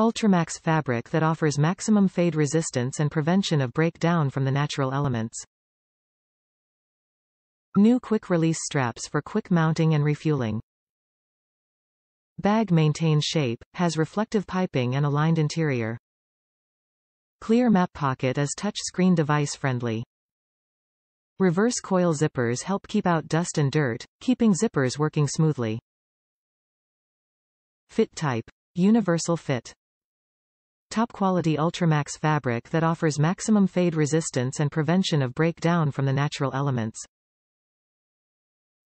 Ultramax fabric that offers maximum fade resistance and prevention of breakdown from the natural elements. New quick-release straps for quick mounting and refueling. Bag maintains shape, has reflective piping and aligned interior. Clear map pocket is touch-screen device friendly. Reverse coil zippers help keep out dust and dirt, keeping zippers working smoothly. Fit type. Universal fit. Top quality Ultramax fabric that offers maximum fade resistance and prevention of breakdown from the natural elements.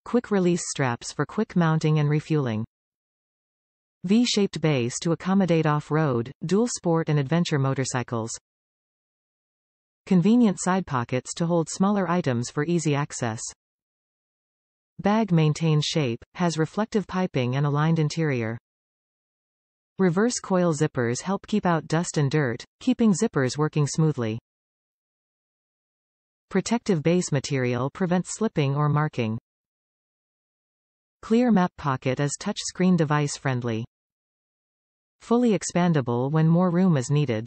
Quick release straps for quick mounting and refueling. V-shaped base to accommodate off-road, dual sport and adventure motorcycles. Convenient side pockets to hold smaller items for easy access. Bag maintains shape, has reflective piping and aligned interior. Reverse coil zippers help keep out dust and dirt, keeping zippers working smoothly. Protective base material prevents slipping or marking. Clear map pocket is touchscreen device friendly. Fully expandable when more room is needed.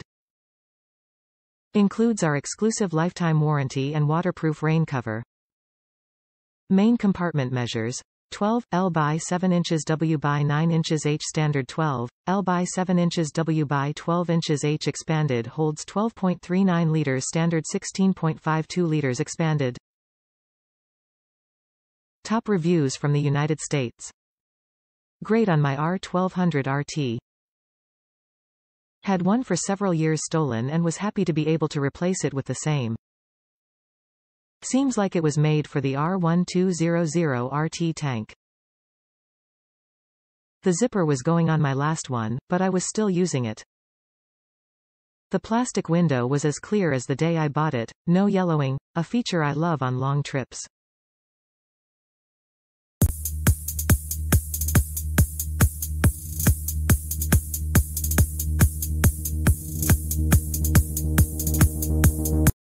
Includes our exclusive lifetime warranty and waterproof rain cover. Main compartment measures 12, L by 7 inches W by 9 inches H standard 12, L by 7 inches W by 12 inches H expanded holds 12.39 liters standard 16.52 liters expanded. Top reviews from the United States. Great on my R1200 RT. Had one for several years stolen and was happy to be able to replace it with the same. Seems like it was made for the R1200 RT tank. The zipper was going on my last one, but I was still using it. The plastic window was as clear as the day I bought it, no yellowing, a feature I love on long trips.